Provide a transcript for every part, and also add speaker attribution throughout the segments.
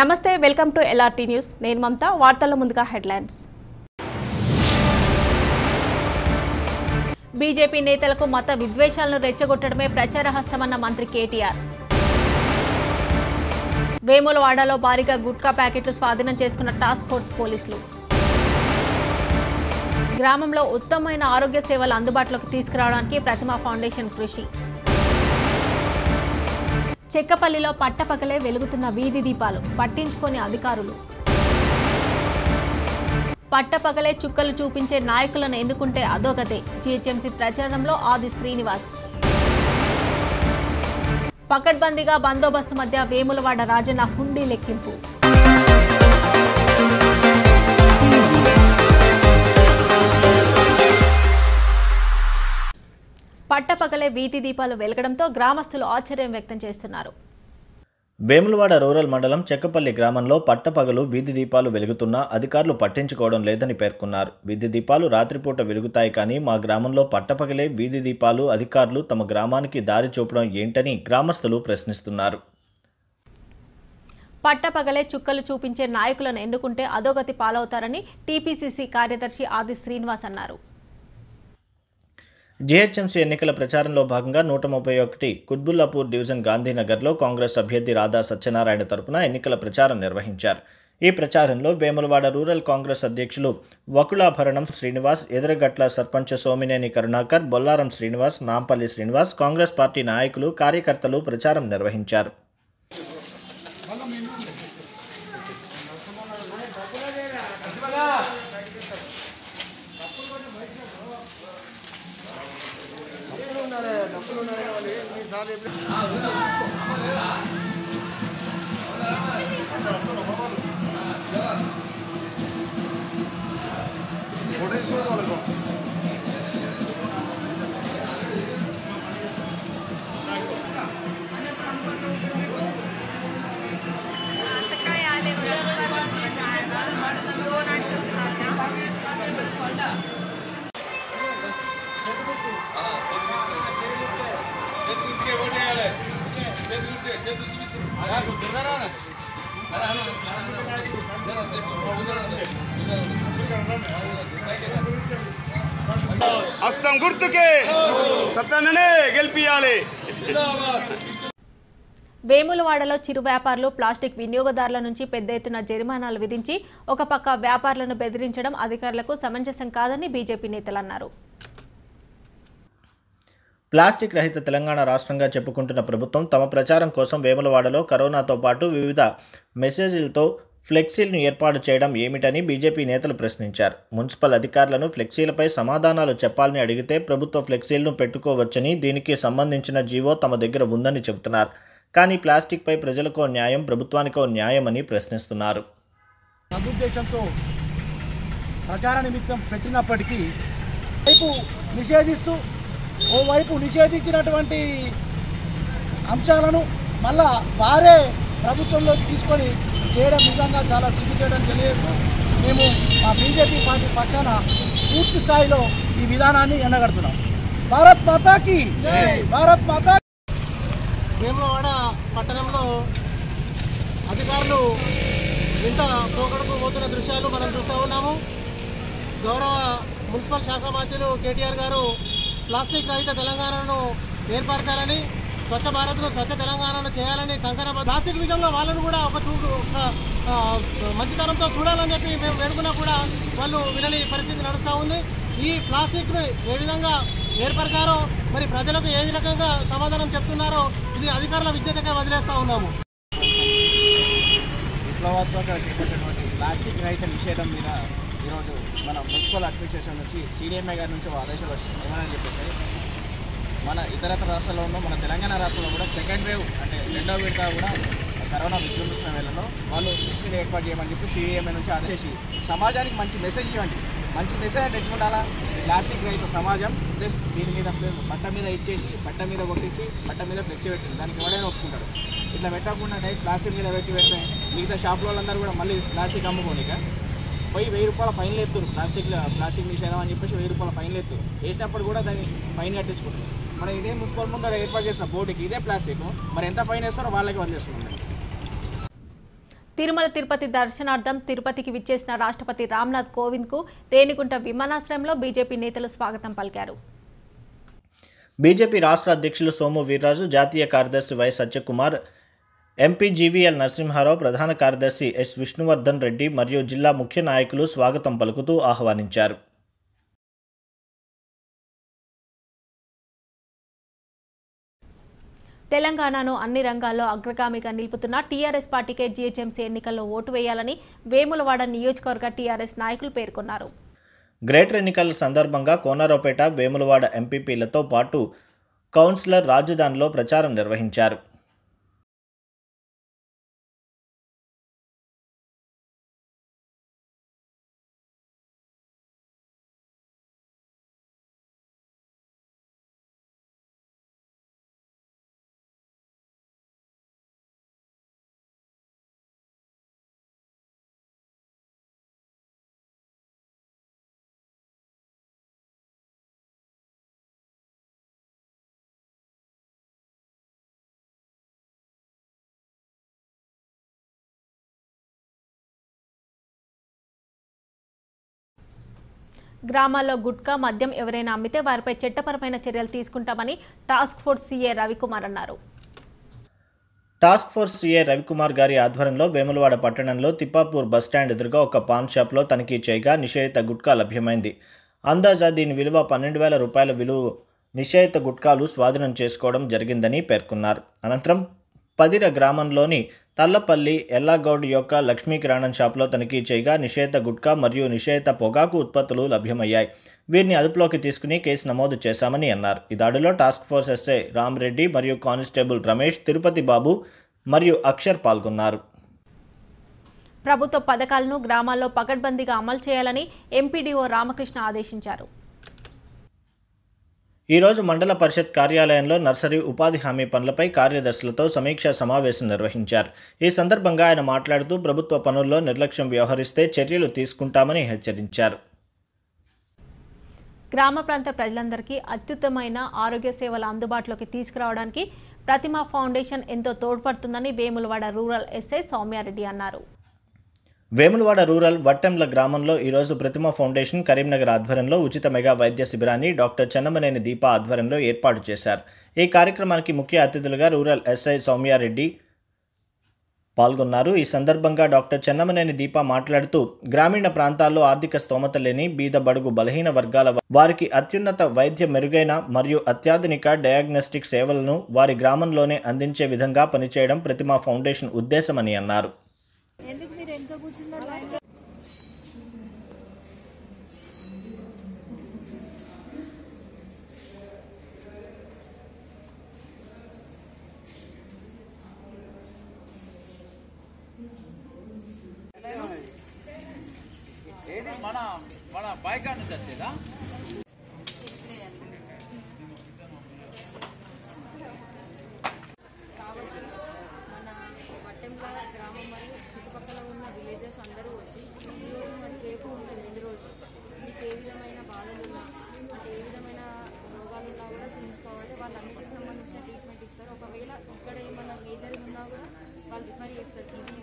Speaker 1: నమస్తే welcome to LRT news. నేను మమత వార్తల ముందుగా హెడ్లైన్స్. బీజేపీ నేతలకు మత విద్వేషాలను రెచ్చగొట్టడమే ప్రచార హస్తమన్న మంత్రి కేటీఆర్. వేములవాడలో భారీగా గుట్కా ప్యాకెట్లు స్వాధీనం చేసుకున్న టాస్క్ ఫోర్స్ పోలీసులు. గ్రామంలో ఉత్తమమైన ఆరోగ్య సేవలు అందుబాటులోకి తీసుకురావడానికి ప్రతిమా ఫౌండేషన్ కృషి. చెక్కపల్లిలో పట్టపకలే వెలుగుతున్న వీధి దీపాలు పట్టించుకొని అధికారులు. పట్టపకలే చుక్కలు చూపించే నాయకులను ఎన్నుకుంటే అదోగతే జీహెచ్ఎంసీ ప్రచారంలో ఆది శ్రీనివాస్. పకడ్బందీగా బందోబస్తు మధ్య వేములవాడ రాజన్న హుండీ లెక్కింపు. పట్టపగలే వీధి దీపాలు వెలగడంతో గ్రామస్తులు ఆశ్చర్యం వ్యక్తం చేస్తున్నారు.
Speaker 2: వేములవాడ రూరల్ మండలం చెక్కపల్లి గ్రామంలో పట్టపగలు వీధి దీపాలు వెలుగుతున్నా అధికారులు పట్టించుకోవడం లేదని పేర్కొన్నారు. వీధి దీపాలు రాత్రిపూట వెలుగుతాయి కానీ మా గ్రామంలో పట్టపగలే వీధి దీపాలు అధికారులు తమ గ్రామానికి దారి చూపడం ఏంటని గ్రామస్తులు ప్రశ్నిస్తున్నారు.
Speaker 1: పట్టపగలే చుక్కలు చూపించే నాయకులను ఎన్నుకుంటే అధోగతి పాలవుతారని టీపీసీసీ కార్యదర్శి ఆది శ్రీనివాస్ అన్నారు.
Speaker 2: జీహెచ్ఎంసీ ఎన్నికల ప్రచారంలో భాగంగా నూట ముప్పై ఒకటి కుత్బుల్లాపూర్ డివిజన్ గాంధీనగర్లో కాంగ్రెస్ అభ్యర్థి రాధా సత్యనారాయణ తరపున ఎన్నికల ప్రచారం నిర్వహించారు. ఈ ప్రచారంలో వేములవాడ రూరల్ కాంగ్రెస్ అధ్యక్షులు వకులాభరణం శ్రీనివాస్ ఎదురగట్ల సర్పంచ్ సోమినేని కరుణాకర్ బొల్లారం శ్రీనివాస్ నాంపల్లి శ్రీనివాస్ కాంగ్రెస్ పార్టీ నాయకులు కార్యకర్తలు ప్రచారం నిర్వహించారు.
Speaker 3: 보내주세요.
Speaker 4: హస్తం గుర్తుకే. సత్తాననే గెలిపియాలి.
Speaker 1: వేములవాడలో చిరు వ్యాపారులు ప్లాస్టిక్ వినియోగదారుల నుంచి పెద్ద ఎత్తున జరిమానాలు విధించి ఒక పక్క వ్యాపారులను బెదిరించడం అధికారులకు సమంజసం కాదని బీజేపీ నేతలు అన్నారు.
Speaker 2: ప్లాస్టిక్ రహిత తెలంగాణ రాష్ట్రంగా చెప్పుకుంటున్న ప్రభుత్వం తమ ప్రచారం కోసం వేములవాడలో కరోనాతో పాటు వివిధ మెసేజ్లతో ఫ్లెక్సీలను ఏర్పాటు చేయడం ఏమిటని బీజేపీ నేతలు ప్రశ్నించారు. మున్సిపల్ అధికారులను ఫ్లెక్సీలపై సమాధానాలు చెప్పాలని అడిగితే ప్రభుత్వ ఫ్లెక్సీలను పెట్టుకోవచ్చని దీనికి సంబంధించిన జీవో తమ దగ్గర ఉందని చెబుతున్నారు. కానీ ప్లాస్టిక్పై ప్రజలకో న్యాయం ప్రభుత్వానికో న్యాయమని ప్రశ్నిస్తున్నారు.
Speaker 5: సదుద్దేశంతో ప్రచార నిమిత్తం పెట్టినప్పటికీ వైపు నిషేధిస్తూ ఓవైపు నిషేధించినటువంటి అంశాలను మళ్ళా వారే ప్రభుత్వంలోకి తీసుకొని చేయడం నిజంగా చాలా సిగ్గుచేయడం తెలియదు. మేము మా బీజేపీ పార్టీ పక్షాన పూర్తి స్థాయిలో ఈ విధానాన్ని ఎండగడుతున్నాం భారత్ మాతాకి భారత్ మాతా భీమవాడ పట్టణంలో అధికారులు ఇంత పోకడకు పోతున్న దృశ్యాలు మనం చూస్తూ ఉన్నాము. గౌరవ మున్సిపల్ శాఖ మంత్రులు కేటీఆర్ గారు ప్లాస్టిక్ రహిత తెలంగాణను ఏర్పరచాలని స్వచ్ఛ భారత్ను స్వచ్ఛ తెలంగాణను చేయాలని కంకణ ప్లాస్టిక్ విషయంలో వాళ్ళను కూడా ఒక చూడు ఒక ఆ, మంచితనంతో చూడాలని చెప్పి మేము వేడుకున్నా కూడా వాళ్ళు వినని పరిస్థితి నడుస్తూ ఉంది. ఈ ప్లాస్టిక్ను ఏ విధంగా ఏర్పరిచారో మరి ప్రజలకు ఏ రకంగా సమాధానం చెప్తున్నారో ఇది అధికారుల విజ్ఞతగా వదిలేస్తూ ఉన్నాము.
Speaker 6: విప్లవాత్మకంగా ప్లాస్టిక్ రహిత నిషేధం మీద ఈరోజు మన మున్సిపల్ అడ్మినిస్ట్రేషన్ నుంచి సీడీఎంఏ గారి నుంచి ఆదేశాలు వచ్చింది ఏమని చెప్పేసి మన ఇతరత్ర రాష్ట్రాల్లో ఉన్న మన తెలంగాణ రాష్ట్రంలో కూడా సెకండ్ వేవ్ అంటే రెండో విడత కూడా కరోనా విజృంభిస్తున్న వేళలో వాళ్ళు మిక్సీని ఏర్పాటు చేయమని చెప్పి సీడీఎంఏ నుంచి ఆదేశి సమాజానికి మంచి మెసేజ్ ఇవ్వండి. మంచి మెసేజ్ అంటే ఎట్లుండాలా? ప్లాస్టిక్ రైతు సమాజం ప్లస్ దీని మీద బట్ట మీద ఇచ్చేసి బట్ట మీద కొట్టించి బట్ట మీద ఫ్లెక్సీ పెట్టింది దానికి ఎవరైనా ఒప్పుకుంటారు. ఇట్లా పెట్టకుండా ప్లాస్టిక్ మీద పెట్టి పెడితే మిగతా షాపుల వాళ్ళందరూ కూడా మళ్ళీ ప్లాస్టిక్ అమ్ముకోనిక పోయి వెయ్యి రూపాయల ఫైన్లు ఎత్తురు ప్లాస్టిక్ ప్లాస్టిక్ నిషేధం అని చెప్పేసి వెయ్యి రూపాయల ఫైన్లు ఎత్తురు వేసినప్పుడు కూడా దాన్ని ఫైన్ కట్టించుకుంటారు. మనం ఇదే మున్సిపల్ ముందు ఏర్పాటు చేసిన బోర్డుకి ఇదే ప్లాస్టిక్. మరి ఎంత ఫైన్ వేస్తారో వాళ్ళకి వదిలేస్తున్నాం
Speaker 1: తిరుమల తిరుపతి దర్శనార్థం తిరుపతికి విచ్చేసిన రాష్ట్రపతి రామ్నాథ్ కోవింద్కు రేణిగుంట విమానాశ్రయంలో బీజేపీ నేతలు స్వాగతం పలికారు.
Speaker 2: బీజేపీ రాష్ట్ర అధ్యక్షులు సోము వీర్రాజు జాతీయ కార్యదర్శి Y Satyakumar MP GVL Narasimha Rao ప్రధాన కార్యదర్శి ఎస్ విష్ణువర్ధన్ రెడ్డి మరియు జిల్లా ముఖ్య నాయకులు స్వాగతం పలుకుతూ ఆహ్వానించారు.
Speaker 1: తెలంగాణను అన్ని రంగాల్లో అగ్రగామిగా నిలుపుతున్న టీఆర్ఎస్ పార్టీకే జీహెచ్ఎంసీ ఎన్నికల్లో ఓటు వేయాలని వేములవాడ నియోజకవర్గ టీఆర్ఎస్ నాయకులు పేర్కొన్నారు.
Speaker 2: గ్రేటర్ ఎన్నికల సందర్భంగా కోనరావుపేట వేములవాడ ఎంపీపీలతో పాటు కౌన్సిలర్ రాజధానిలో ప్రచారం నిర్వహించారు.
Speaker 1: గ్రామాల్లో గుట్కా మద్యం ఎవరైనా అమ్మితే వారిపై చట్టపరమైన చర్యలు తీసుకుంటామని టాస్క్ ఫోర్స్ సీఏ రవికుమార్ అన్నారు.
Speaker 2: టాస్క్ ఫోర్స్ సీఏ రవికుమార్ గారి ఆధ్వర్యంలో వేములవాడ పట్టణంలో తిప్పాపూర్ బస్టాండ్ ఎదురుగా ఒక పాన్ షాప్లో తనిఖీ చేయగా నిషేధిత గుట్కా లభ్యమైంది. అందాజా దీని విలువ పన్నెండు వేల రూపాయల విలువ నిషేధిత గుట్కాలు స్వాధీనం చేసుకోవడం జరిగిందని పేర్కొన్నారు. అనంతరం పదిర గ్రామంలోని తల్లపల్లి ఎల్లాగౌడ్ యొక్క లక్ష్మీ కిరాణం షాప్లో తనిఖీ చేయగా నిషేధ గుట్కా మరియు నిషేధ పొగాకు ఉత్పత్తులు లభ్యమయ్యాయి. వీరిని అదుపులోకి తీసుకుని కేసు నమోదు చేశామని అన్నారు. ఈ దాడిలో టాస్క్ ఫోర్స్ ఎస్ఐ రామ్రెడ్డి మరియు కానిస్టేబుల్ రమేష్ తిరుపతి బాబు మరియు అక్షర్ పాల్గొన్నారు.
Speaker 1: ప్రభుత్వ పథకాలను గ్రామాల్లో పకడ్బందీగా అమలు చేయాలని ఎంపీడీఓ రామకృష్ణ ఆదేశించారు.
Speaker 2: ఈరోజు మండల పరిషత్ కార్యాలయంలో నర్సరీ ఉపాధి హామీ పనులపై కార్యదర్శులతో సమీక్షా సమావేశం నిర్వహించారు. ఈ సందర్భంగా ఆయన మాట్లాడుతూ ప్రభుత్వ పనుల్లో నిర్లక్ష్యం వ్యవహరిస్తే చర్యలు తీసుకుంటామని హెచ్చరించారు.
Speaker 1: గ్రామ ప్రాంత ప్రజలందరికీ అత్యుత్తమైన ఆరోగ్య సేవలు అందుబాటులోకి తీసుకురావడానికి ప్రతిమ ఫౌండేషన్ ఎంతో తోడ్పడుతుందని వేములవాడ రూరల్ ఎస్ఐ సౌమ్యారెడ్డి అన్నారు.
Speaker 2: వేములవాడ రూరల్ వట్టెంల గ్రామంలో ఈరోజు ప్రతిమ ఫౌండేషన్ కరీంనగర్ ఆధ్వర్యంలో ఉచిత మెగా వైద్య శిబిరాన్ని డాక్టర్ చెన్నమనేని దీప ఆధ్వర్యంలో ఏర్పాటు చేశారు. ఈ కార్యక్రమానికి ముఖ్య అతిథులుగా రూరల్ ఎస్ఐ సౌమ్యారెడ్డి పాల్గొన్నారు. ఈ సందర్భంగా డాక్టర్ చెన్నమనేని దీప మాట్లాడుతూ గ్రామీణ ప్రాంతాల్లో ఆర్థిక స్తోమత లేని బీద బడుగు బలహీన వర్గాల వారికి అత్యున్నత వైద్య మెరుగైన మరియు అత్యాధునిక డయాగ్నోస్టిక్ సేవలను వారి గ్రామంలోనే అందించే విధంగా పనిచేయడం ప్రతిమ ఫౌండేషన్ ఉద్దేశమని అన్నారు. ఎందుకు మీరు ఎంత కూర్చున్నారు?
Speaker 6: ఏది మన మన బైక్ నుంచి వచ్చేదా
Speaker 7: కాబట్టి మన వట్టెంల గ్రామం మరియు చుట్టుపక్కల ఉన్న విలేజెస్ అందరూ వచ్చి ఈ రోజు మరి రేపు ఉంటుంది రెండు రోజులు మీకు ఏ విధమైన బాధలు ఉన్నా అంటే ఏ విధమైన రోగాలు ఉన్నా కూడా చూపించుకోవాలి వాళ్ళన్నిటికి సంబంధించిన ట్రీట్మెంట్ ఇస్తారు ఒకవేళ ఇక్కడ ఏమన్నా మేజర్ ఉన్నా కూడా వాళ్ళు ఇది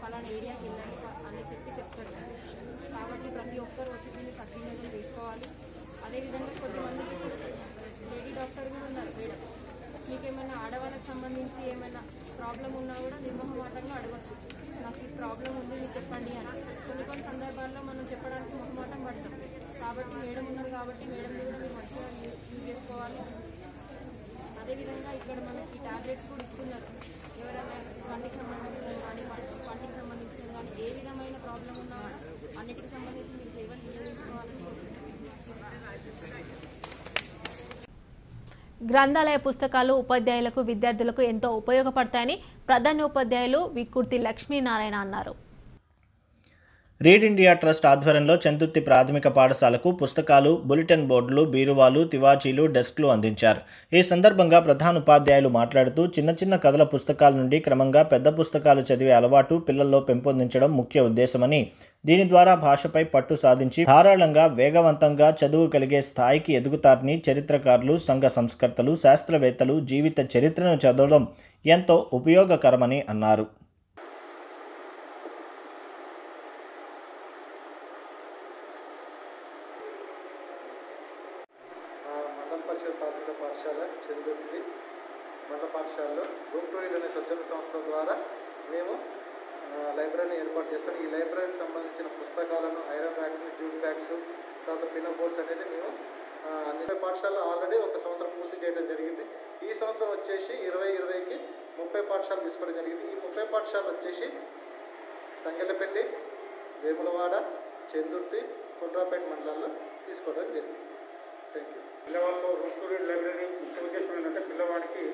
Speaker 7: ఫలానా ఏరియాకి వెళ్ళండి అని చెప్పి చెప్తారు. కాబట్టి ప్రతి ఒక్కరు వచ్చి దీన్ని సద్వినియోగం చేసుకోవాలి. అదేవిధంగా కొంతమంది లేడీ డాక్టర్ కూడా ఉన్నారు మేడం. మీకు ఏమైనా ఆడవాళ్ళకి సంబంధించి ఏమైనా ప్రాబ్లం ఉన్నా కూడా నిర్మహమాటంగా అడగచ్చు. నాకు ఈ ప్రాబ్లం ఉంది మీరు చెప్పండి అని. కొన్ని కొన్ని సందర్భాల్లో మనం చెప్పడానికి మొహమాటం పడతాం. కాబట్టి మేడం ఉన్నారు కాబట్టి మేడం కూడా మీరు మంచిగా యూజ్ చేసుకోవాలి. అదేవిధంగా ఇక్కడ మనకి టాబ్లెట్స్ కూడా ఇస్తున్నారు. ఎవరైనా పంటికి సంబంధించిన కానీ పంటికి సంబంధించిన కానీ ఏ విధమైన ప్రాబ్లం ఉన్నా అన్నిటికి సంబంధించి మీరు సేవలు వినియోగించుకోవాలని
Speaker 1: గ్రంథాలయ పుస్తకాలు ఉపాధ్యాయులకు విద్యార్థులకు ఎంతో ఉపయోగపడతాయని ప్రధానోపాధ్యాయులు వికుర్తి లక్ష్మీనారాయణ అన్నారు.
Speaker 2: రీడ్ ఇండియా ట్రస్ట్ ఆధ్వర్యంలో చందుర్తి ప్రాథమిక పాఠశాలకు పుస్తకాలు బులెటిన్ బోర్డులు బీరువాలు తివాచీలు డెస్క్లు అందించారు. ఈ సందర్భంగా ప్రధాన ఉపాధ్యాయులు మాట్లాడుతూ చిన్న చిన్న కథల పుస్తకాల నుండి క్రమంగా పెద్ద పుస్తకాలు చదివే అలవాటు పిల్లల్లో పెంపొందించడం ముఖ్య ఉద్దేశమని దీని ద్వారా భాషపై పట్టు సాధించి ధారాళంగా వేగవంతంగా చదువు కలిగే స్థాయికి ఎదుగుతారని చరిత్రకారులు సంఘ సంస్కర్తలు శాస్త్రవేత్తలు జీవిత చరిత్రను చదవడం ఎంతో ఉపయోగకరమని అన్నారు. పరిషత్ ప్రాథమిక పాఠశాల చెందుతుంది.
Speaker 8: మండల పాఠశాలలో గుంటూరు అనే స్వచ్ఛంద సంస్థ ద్వారా మేము లైబ్రరీని ఏర్పాటు చేస్తాం. ఈ లైబ్రరీకి సంబంధించిన పుస్తకాలను ఐరన్ బ్యాగ్స్ జూట్ బ్యాగ్స్ తర్వాత పిన్న బోర్డ్స్ అనేది మేము అన్ని పాఠశాలలో ఆల్రెడీ ఒక సంవత్సరం పూర్తి చేయడం జరిగింది. ఈ సంవత్సరం వచ్చేసి ఇరవై ఇరవైకి ముప్పై పాఠశాలలు తీసుకోవడం జరిగింది. ఈ ముప్పై పాఠశాలలు వచ్చేసి తంగెలపల్లి వేములవాడ చందుర్తి కుండ్రాపేట మండలాల్లో తీసుకోవడం జరిగింది. థ్యాంక్ యూ
Speaker 9: పిల్లవాళ్ళలో లైబ్రరీ ముఖ్య ఉద్దేశం ఏంటంటే పిల్లవాడికి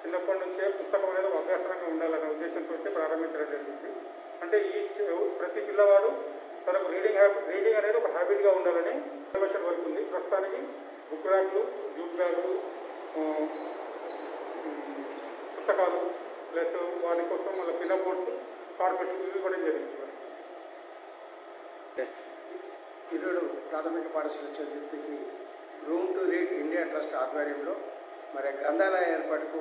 Speaker 9: చిన్నప్పటి నుంచే పుస్తకం అనేది ఒక అభ్యాసరంగా ఉండాలనే ఉద్దేశంతో ప్రారంభించడం జరిగింది. అంటే ఈ ప్రతి పిల్లవాడు తనకు రీడింగ్ హ్యాబిట్ రీడింగ్ అనేది ఒక హ్యాబిట్గా ఉండాలని సిలబస్ వరకు ఉంది. ప్రస్తుతానికి బుక్ బ్యాగ్లు జూట్ బ్యాగులు పుస్తకాలు ప్లస్ వాటి కోసం మళ్ళీ పిల్ల బోర్డ్స్ కార్పెట్ ఇవి ఇవ్వడం జరిగింది.
Speaker 8: ఈరోజు ప్రాథమిక పాఠశాల చదివితే room to read India trust ఆధ్వర్యంలో మరి గ్రంథాలయ ఏర్పాటుకు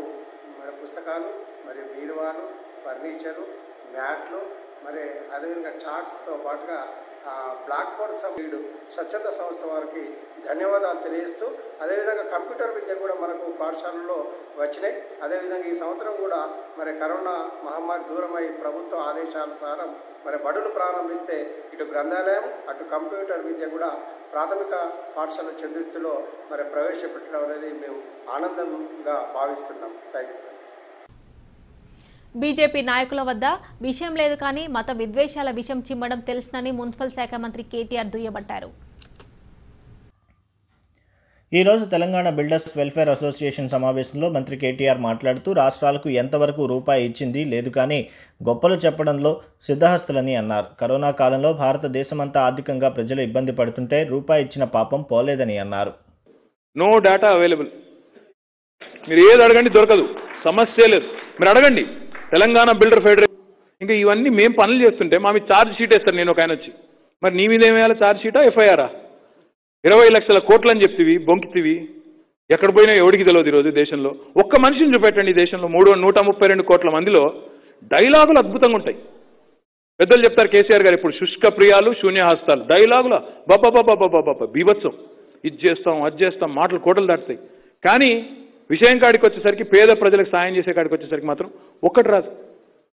Speaker 8: మరి పుస్తకాలు మరి బీరువాలు ఫర్నిచరు మ్యాట్లు మరి అదేవిధంగా చార్ట్స్తో పాటుగా ఆ, బ్లాక్ బోర్డ్ సభ్యుడు స్వచ్ఛంద సంస్థ వారికి ధన్యవాదాలు తెలియజేస్తూ అదేవిధంగా కంప్యూటర్ విద్య కూడా మనకు పాఠశాలలో వచ్చినాయి. అదేవిధంగా ఈ సంవత్సరం కూడా మరి కరోనా మహమ్మారి దూరమై ప్రభుత్వ ఆదేశానుసారం మరి బడులు ప్రారంభిస్తే ఇటు గ్రంథాలయం అటు కంప్యూటర్ విద్య కూడా ప్రాథమిక పాఠశాల చతుర్థిలో మరి ప్రవేశపెట్టడం అనేది మేము ఆనందంగా భావిస్తున్నాం. థ్యాంక్ యూ
Speaker 1: బీజేపీ నాయకుల వద్ద విషయం లేదు కానీ మత విద్వేషాల విషయం చిమ్మడం తెలుసునని మున్సిపల్ శాఖ మంత్రి కేటీఆర్ దుయ్యబట్టారు.
Speaker 2: ఈరోజు తెలంగాణ బిల్డర్స్ వెల్ఫేర్ అసోసియేషన్ సమావేశంలో మంత్రి కేటీఆర్ మాట్లాడుతూ రాష్ట్రాలకు ఎంతవరకు రూపాయి ఇచ్చింది లేదు కానీ గొప్పలు చెప్పడంలో సిద్ధహస్తులని అన్నారు. కరోనా కాలంలో భారతదేశమంతా ఆర్థికంగా ప్రజలు ఇబ్బంది పడుతుంటే రూపాయి ఇచ్చిన పాపం పోలేదని అన్నారు.
Speaker 10: నో డేటా అవైలబుల్ మీరు ఏది అడగండి దొరకదు. సమస్య లేదు. మీరు అడగండి. తెలంగాణ బిల్డర్ ఫెడరేషన్ ఇంకా ఇవన్నీ మేము పనులు చేస్తుంటే మా మీద ఛార్జ్ షీట్ వేస్తారు నేను ఒక ఆయన వచ్చి. మరి నీ మీద ఏమేయాలి ఛార్జ్ షీటా ఎఫ్ఐఆరా ఇరవై లక్షల కోట్లు అని చెప్తివి బొంకితివి. ఎక్కడ పోయినా ఎవడికి తెలియదు ఈరోజు దేశంలో. ఒక్క మనిషిని చూపెట్టండి ఈ దేశంలో. మూడు నూట ముప్పై రెండు కోట్ల మందిలో డైలాగులు అద్భుతంగా ఉంటాయి. పెద్దలు చెప్తారు కేసీఆర్ గారు ఇప్పుడు శుష్క ప్రియాలు శూన్యహస్తాలు డైలాగుల బాబా బీభత్సం. ఇది చేస్తాం అది చేస్తాం మాటలు కోటలు దాటుతాయి. కానీ విషయం కాడికి వచ్చేసరికి పేద ప్రజలకు సాయం చేసే కాడికి వచ్చేసరికి మాత్రం ఒక్కటి రాదు.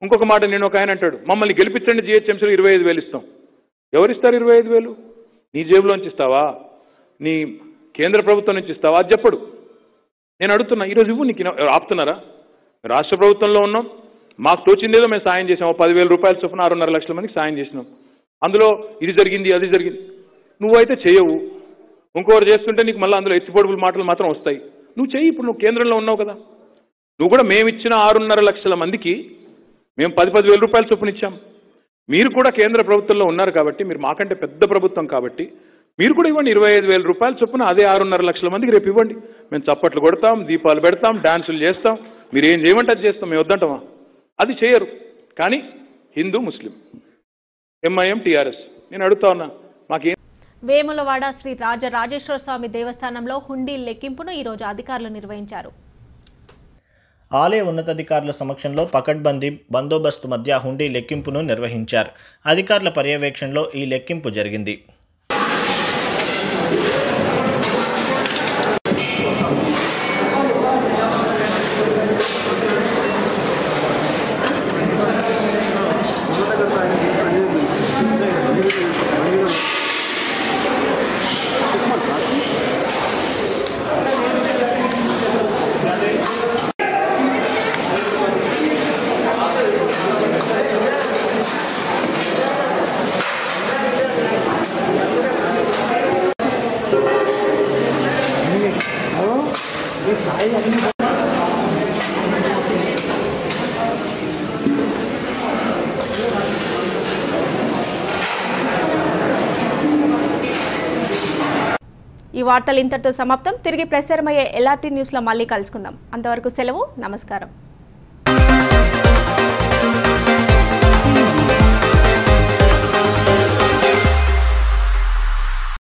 Speaker 10: ఇంకొక మాట నేను ఒక ఆయన అంటాడు మమ్మల్ని గెలిపించండి జిహెచ్ఎంసీలో ఇరవై ఐదు వేలు ఇస్తాం. ఎవరిస్తారు ఇరవై ఐదు వేలు? నీ జేబులోంచి ఇస్తావా? నీ కేంద్ర ప్రభుత్వం నుంచి ఇస్తావా? అది చెప్పడు. నేను అడుగుతున్నా ఈరోజు ఇవ్వు నీకు ఆపుతున్నారా? రాష్ట్ర ప్రభుత్వంలో ఉన్నాం. మాకు తోచిందేదో మేము సాయం చేసాము పదివేల రూపాయల చొప్పున ఆరున్నర లక్షల మందికి సాయం చేసినాం. అందులో ఇది జరిగింది అది జరిగింది. నువ్వైతే చేయవు ఇంకోరు చేస్తుంటే నీకు మళ్ళీ అందులో ఎత్తిపోడుపుల మాటలు మాత్రం వస్తాయి. నువ్వు చెయ్యి ఇప్పుడు నువ్వు కేంద్రంలో ఉన్నావు కదా. నువ్వు కూడా మేము ఇచ్చిన ఆరున్నర లక్షల మందికి మేము పది పది వేల రూపాయల చొప్పున ఇచ్చాం. మీరు కూడా కేంద్ర ప్రభుత్వంలో ఉన్నారు కాబట్టి మీరు మాకంటే పెద్ద ప్రభుత్వం కాబట్టి మీరు కూడా ఇవ్వండి ఇరవై ఐదు వేల రూపాయల చొప్పున అదే ఆరున్నర లక్షల మందికి రేపు ఇవ్వండి. మేము చప్పట్లు కొడతాం దీపాలు పెడతాం డాన్సులు చేస్తాం. మీరు ఏం చేయమంటే అది చేస్తాం మేము వద్దంటామా? అది చేయరు. కానీ హిందూ ముస్లిం. MIM TRS. నేను అడుగుతా ఉన్నా మాకేం
Speaker 1: వేములవాడ శ్రీ రాజరాజేశ్వర స్వామి దేవస్థానంలో హుండీ లెక్కింపును ఈరోజు అధికారులు నిర్వహించారు.
Speaker 2: ఆలయ ఉన్నతాధికారుల సమక్షంలో పకడ్బందీ బందోబస్తు మధ్య హుండీ లెక్కింపును నిర్వహించారు. అధికారుల పర్యవేక్షణలో ఈ లెక్కింపు జరిగింది.
Speaker 1: ఈ వార్తలు ఇంతటితో సమాప్తం. తిరిగి ప్రసారమయ్యే ఎల్ఆర్టీ న్యూస్లో మళ్ళీ కలుసుకుందాం. అంతవరకు సెలవు నమస్కారం.